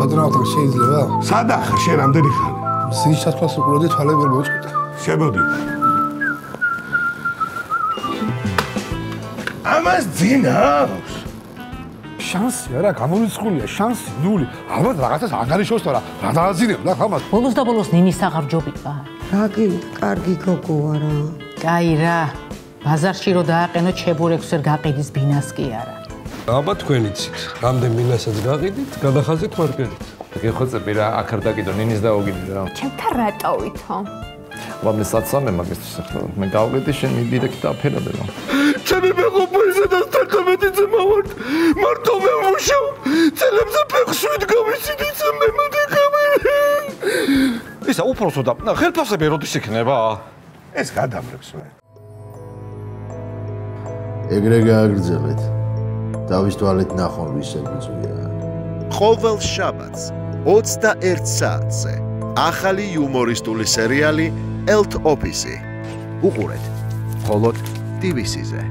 ბატონო შეიძლება? სადახა შენ რამდენი ხარ? სინის ჩათვლას უყურდი თვალები ვერ მოუწყვეტ. შემოდი. ამას ძინავს. შანსი არა, გამორიცხულია, შანსი ნული. ალბათ რაღაცას ანგარიშოს და რა, რა დააზინებ და ხამას. ბოლოს და ბოლოს ნინის აღარჯობია. რაგი, კარგი გოგო არა. კაი რა. ბაზარში რო დააყენო ჩებურექს ვერ გაყიდის ბინას კი არა. აბა თქვენ იცით, რამდენ ბინასაც გაყიდით, გადახაზეთ მარკეტით. გეხოცები რა, აქ არ დაკიდო ნინის დაუგინე რა. ჩემთან რატოვითო? ვამე საცამე მაგისთვის ახლა. მე გავყიდი შენ მიდირექტ აფერადე რა. ჩემი მეგობარი სადაც თერთმეტი ძმა ვარ. მარტო მე მუშავ. წელებზე ფეხშვით გავისიდით მე მოდიკამერე. ისა უფროსო და ხელფასები როდის იქნება? ეს გადამრექს მე. ეგრე გააგრძელეთ. დავის თვალეთ ნახონ ვის ეგვიწვია. ყოველ შაბათს 21 საათზე ახალი იუმორისტული სერიალი ელთ ოფისი. უყურეთ. მხოლოდ TVC-ზე.